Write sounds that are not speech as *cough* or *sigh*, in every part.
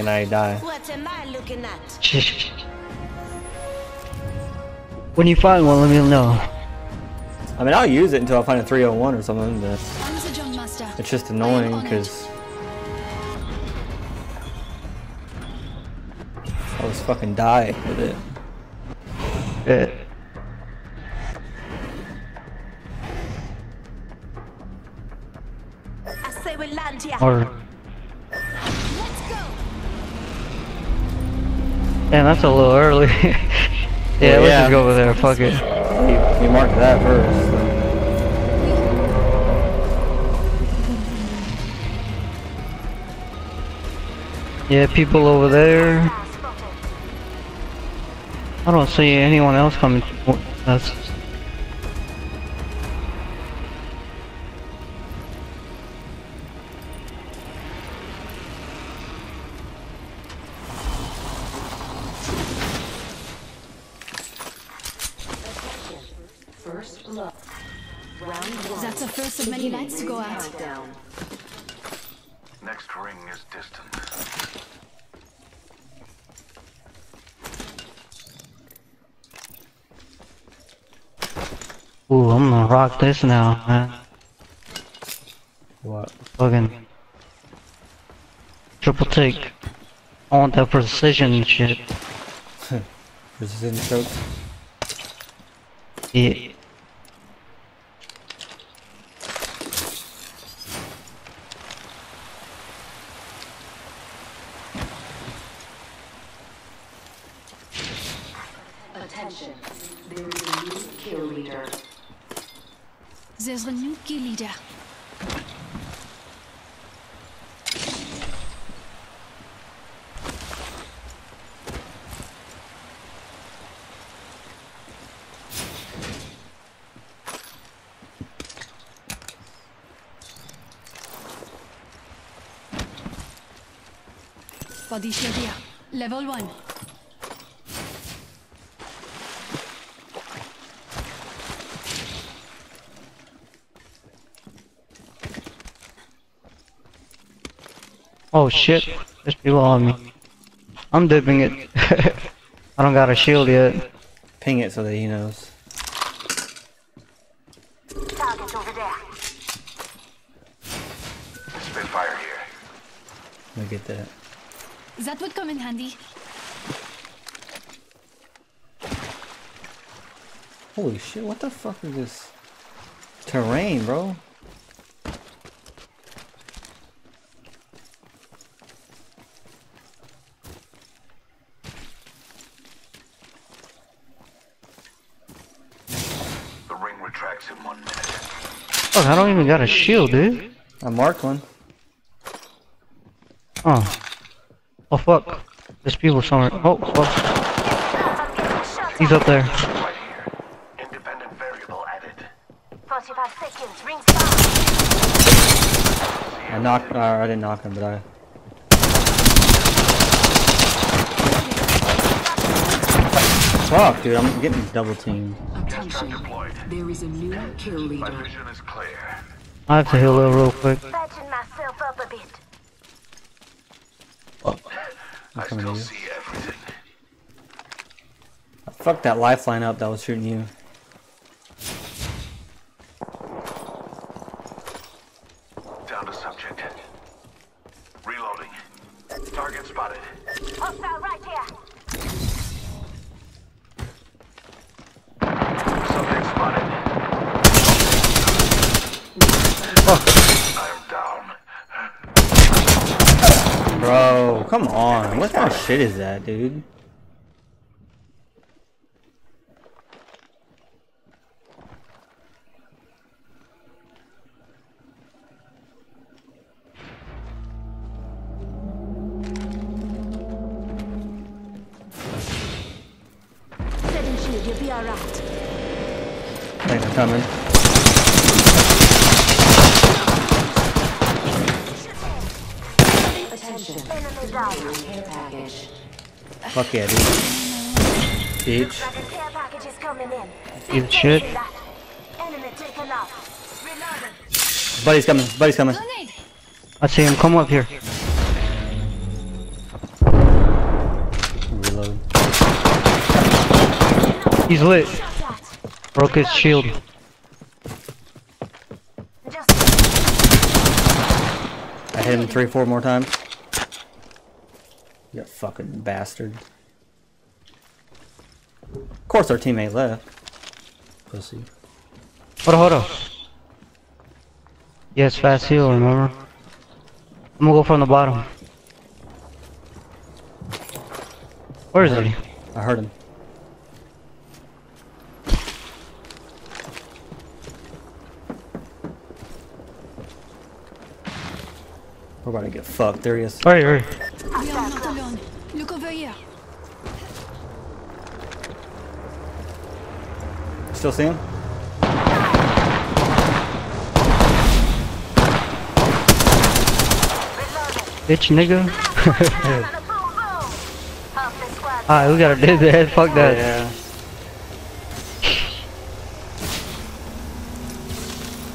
and I die. What am I looking at? *laughs* when you find one, let me know. I mean, I'll use it until I find a 301 or something, but I'm the Jump Master. it's just annoying because I was fucking die with it. Yeah. I say we land here. Or damn, that's a little early. *laughs* yeah, let's yeah. just go over there. Fuck it. We marked that first. Yeah, people over there. I don't see anyone else coming. That's ooh, I'm gonna rock this now, man. What? Fucking triple take. I want that precision shit. *laughs* Precision strokes? Yeah. Attention. There is a new kill leader. There's a new kill leader. Body shield here. Level 1. Oh shit, there's people on me. I'm dipping it. *laughs* I don't got a shield yet. Ping it so that he knows. Target over there. Spitfire here. Let me get that. That would come in handy. Holy shit, what the fuck is this? Terrain, bro. The ring retracts in one minute. Fuck, I don't even got a shield, dude. I marked one. Oh. Oh fuck. There's people somewhere. Oh fuck. I'm getting shot He's up there. Independent variable added. 45 seconds. Ring. I knocked. Uh, I didn't knock him, but I. Fuck, dude, I'm getting double teamed. Attention. Deployed. There is a new kill My leader. vision is clear. I have to heal up real quick. Patching myself up a bit. I coming to still you. see everything. Fuck that lifeline up that was shooting you. Down to subject. Reloading. Target spotted. Hostile right here. Subject spotted. I'm down. Bro, come on. What kind of shit is that, dude? Setting shield. You'll be alright. Thanks for coming. Attention. Enemy down. Care package. Fuck yeah, dude. Bitch. Like a care package is coming in. You shit. Enemy taken out. Reloading. Buddy's coming. Buddy's coming. I see him. Come up here. reload. He's lit. Broke his shield. I hit him three, four more times. You fucking bastard. Of course our teammate left. Pussy. Hold on, hold on. Yes, fast heal, remember? I'm gonna go from the bottom. Where is he? I heard him. We're about to get fucked. There he is. Hurry, hurry. We are not alone. Look over here. Still see him? Bitch, nigga. boom, boom. Half the squad. Alright, we gotta do that. Fuck that. Oh, yeah.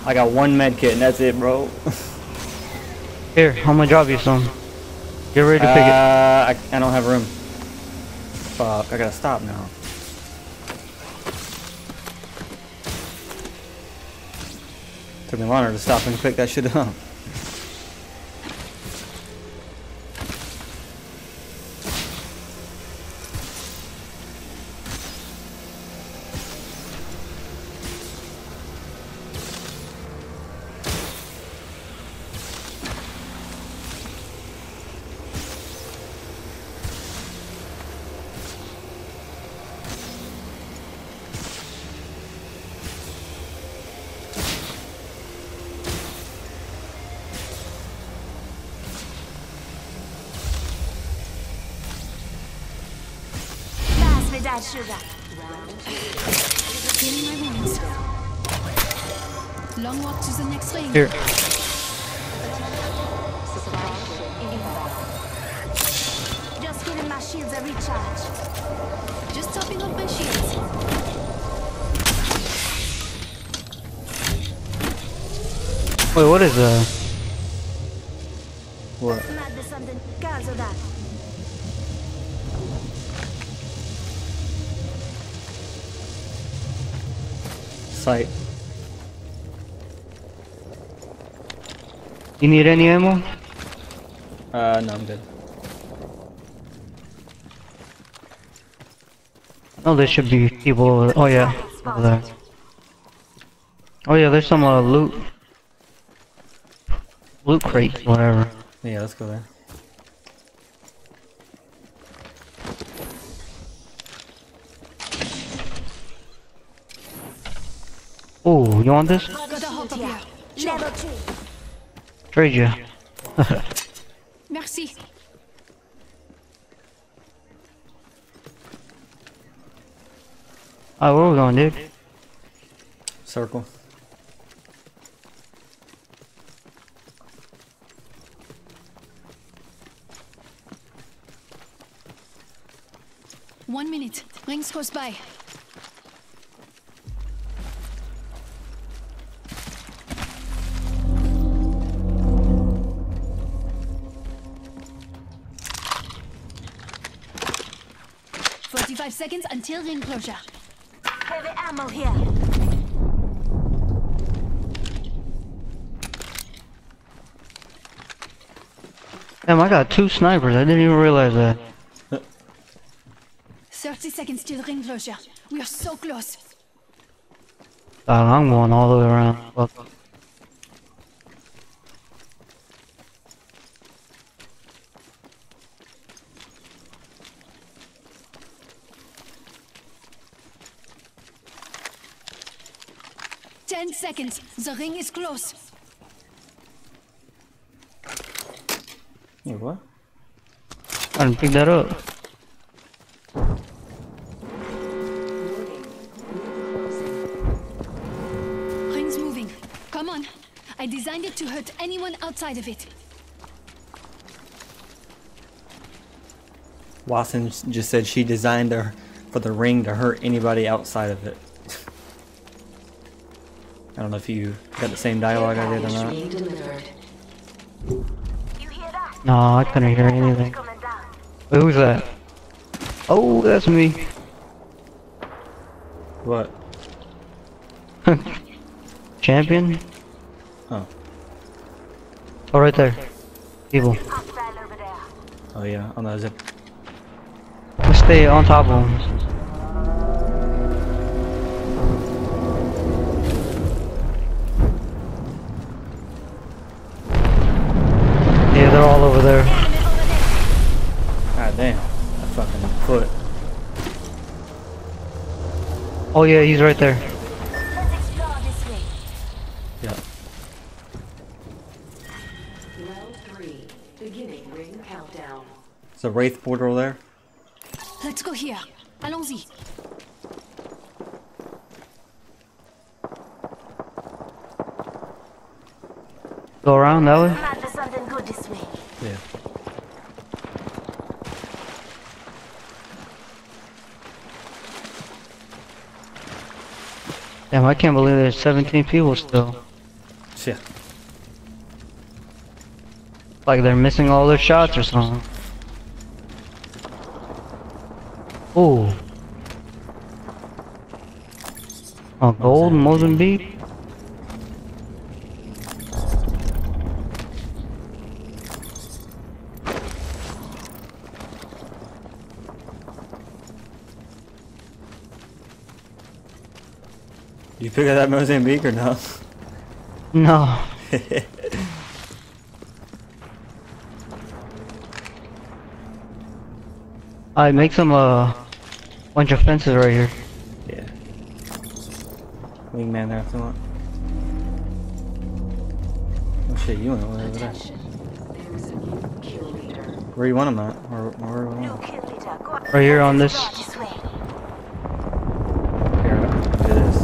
I got one med kit and that's it, bro. *laughs* Here, I'm gonna drop you some. Get ready to pick it. Uh, I, I don't have room. Fuck, I gotta stop now. Took me longer to stop and pick that shit up. Pass me that sugar. Healing my wounds. Long walk to the next ring. Here. Just giving my shields a recharge. Just topping up my shields. Wait, what is uh, that? What? Might be something caso that. Sight. You need any ammo? Uh, no, I'm good. Oh, there should be people Oh, yeah. Over there. Oh, yeah, there's some uh, loot. Loot crate, whatever. Yeah, let's go there. Oh, you want this? Gotta hop up here. Level 3. Trade you. *laughs* Merci. Alright, where we going, dude? Circle. One minute. Rings close by. Forty-five seconds until ring closure. Heavy ammo here. Damn, I got two snipers. I didn't even realize that. Thirty seconds till ring closure. We are so close. God, I'm going all the way around. Fuck. Seconds. The ring is close. Wait, what? I didn't pick that up. Ring's moving. Come on. I designed it to hurt anyone outside of it. Wattson just said she designed her for the ring to hurt anybody outside of it. I don't know if you got the same dialogue I did or not. being delivered. You hear that? No, I couldn't hear anything. Wait, who's that? Oh, that's me. What? *laughs* Champion? Oh. Oh, right there. People. Hostile over there. Oh yeah, on the zip. Let's stay on top of them. Oh yeah, he's right there. Let's explore this way. Yeah. Round three. Beginning ring countdown. It's a wraith portal there. Let's go here. Allons-y. Go around that way. Something good this way. Yeah. Damn, I can't believe there's 17 people still. Yeah. Like they're missing all their shots or something. Ooh. Oh, gold, Mozambique? Pick up that Mozambique or no? No. *laughs* I make some uh bunch of fences right here. yeah. Wingman there if you want. Oh shit, you went over there. There is a new kill leader. Where you want him at? Or where you want New him? kill leader. Go Right here on this. explore this way. Here, do this.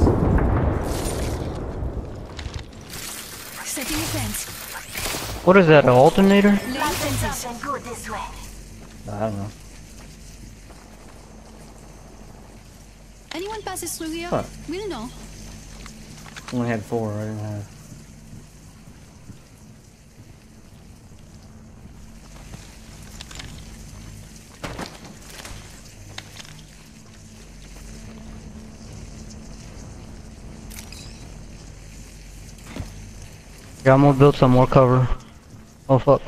Setting a fence. What is that? An alternator? Laying Might be fences. something good. I don't know. Anyone passes through here? What? We'll know. Only had four. I didn't have. Yeah, I'm gonna build some more cover. Oh fuck.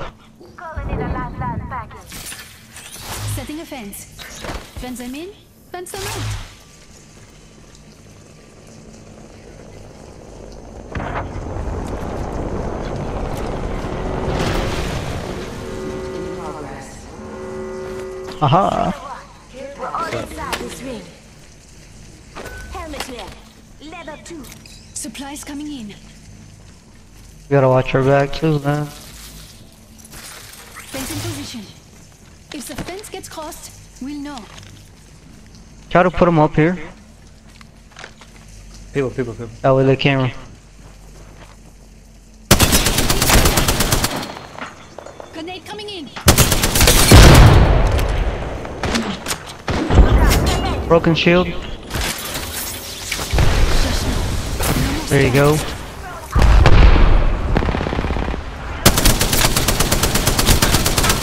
Calling in a lifeline package. Setting a fence. Fence them in, fence them out. Aha. We're all inside this ring. Helmet here. Leather too. Supplies coming in. We gotta watch her back too, man. Fence in position. If the fence gets crossed, we'll know. Try to put them up here. People, people, people. Oh, way they can't. Grenade coming in. Broken shield. There you go. That Bangalore is low. Reloading. Here's that charge in the air. We're inside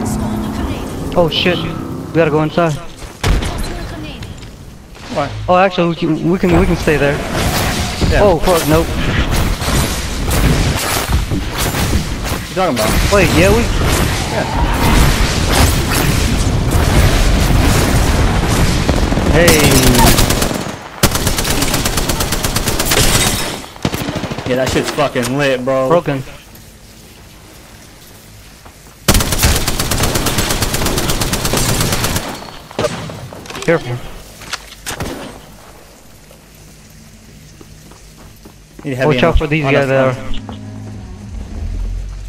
the storm a grenade. Oh shit. We gotta go inside. Toss her a grenade. What? Oh, actually, we can we can, we can stay there. Yeah. Oh fuck, nope. What you talking about? Wait, yeah, we. Hey, Yeah, that shit's fucking lit, bro. broken. Careful. Need Watch ammo. out for these On guys there.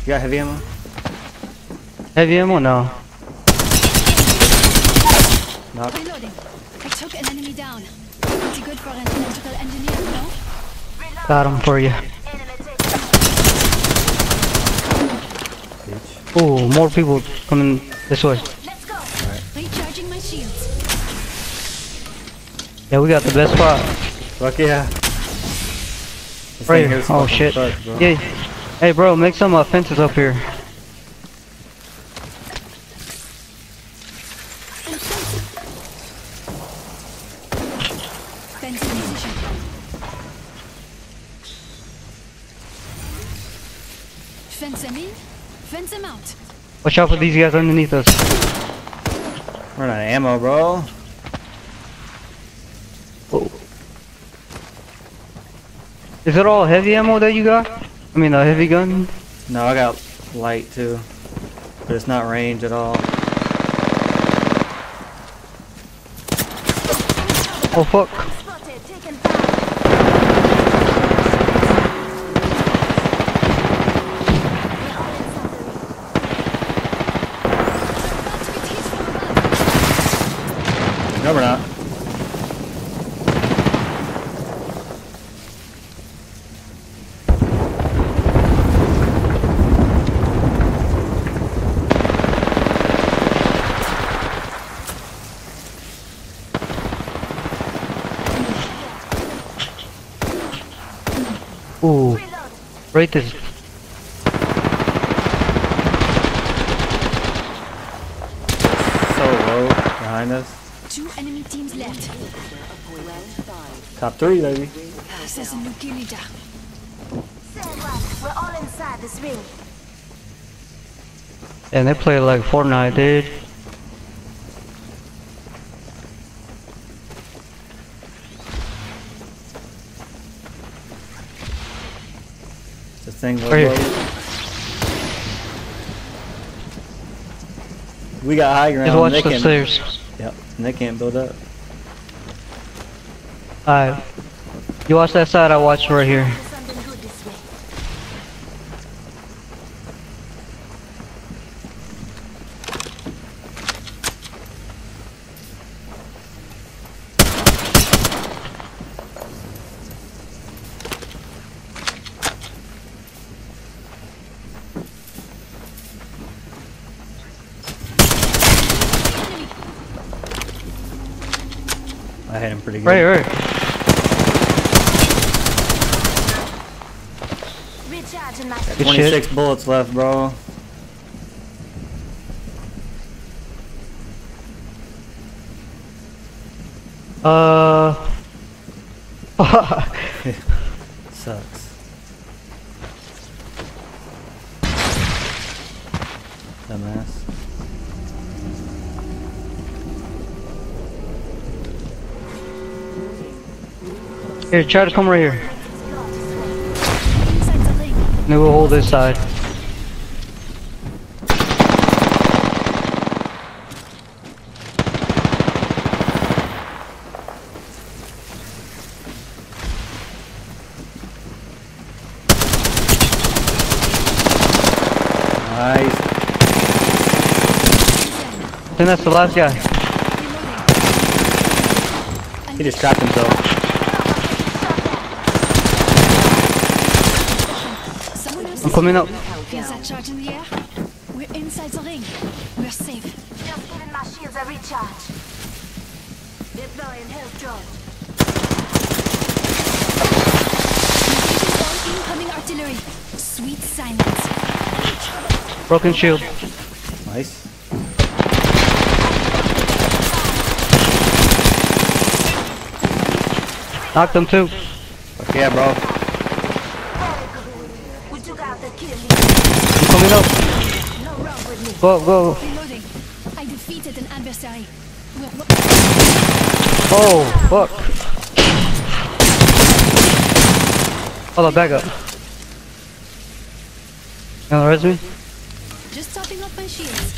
You got heavy ammo? Heavy ammo? No. Knock. Reloading. I took an enemy down. Pretty good for an electrical engineer, no? Got him for you. Enemy take Bitch. Oh, more people coming this way. Let's go. Recharging my shields. Yeah, we got the best spot. Fuck yeah. Right here. Oh shit. fucked, bro. Yeah. Hey bro, make some uh, fences up here. Watch out for these guys underneath us. Run out of ammo, bro. Is it all heavy ammo that you got? I mean, a heavy gun? No, I got light too. But it's not range at all. Oh fuck. Spotted, taken fire. About to get hit from above. No, we're not. Ooh. Reload. Right this. So low behind us. Two enemy teams left. Top three, baby. There's a new kill leader. We're all inside this ring. And they play like Fortnite, dude. This thing low, Right. We got high ground. Just watch they the stairs. Yep, and they can't build up. Alright. You watch that side, I watch right here. Do something good this way. I hit him pretty good. Right, right. Recharging Good 26 shit. bullets left, bro. Uh. *laughs* Here, try to come right here. Inside the ring. Then we'll hold this side. Nice. I think that's the last guy. He just trapped himself. Someone else I'm coming up. Feels that charge in the air? We're inside the ring. We're safe. Just giving my shields a recharge. Deploying health drone. Incoming artillery. Sweet silence. Broken shield. Nice. Knocked him too. Fuck yeah, bro. Very good. We took out the kill leader. I'm coming up. No wrong with me. Go, go. I defeated an adversary. Oh, fuck. Hold on, back up. You gonna res me? just topping up my shields.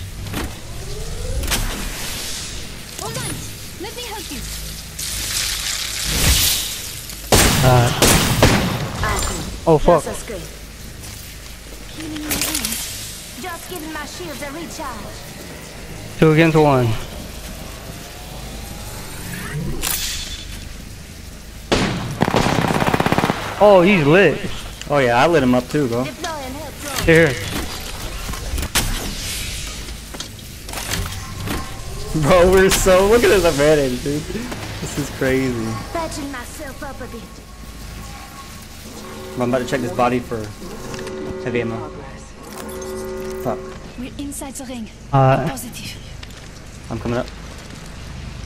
Hold on. Let me help you. Alright. Oh, fuck. Just a screen. Healing my wounds. Just giving my shields a recharge. Two against one. Oh, he's lit. Oh yeah, I lit him up too, bro. Deploying health drone. Here. *laughs* Bro, we're so look at this advantage, dude. This is crazy. Patching myself up a bit. I'm about to check this body for heavy ammo. Progress. Fuck. We're inside the ring. Uh, Positive. I'm coming up.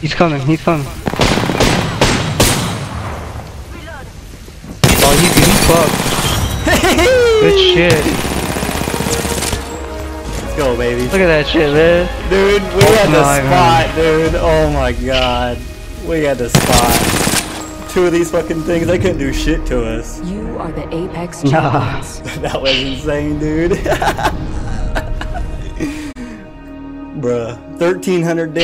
he's coming, he's coming. Reload. Oh, he's, he's fucked. *laughs* Good shit. Let's go, baby. Look at that shit, man. Dude, we had the my spot, dude. Oh my god. We had the spot. Two of these fucking things, they couldn't do shit to us. You are the Apex Nah. champions. *laughs* that was insane, dude. *laughs* Bruh. 1300 damage.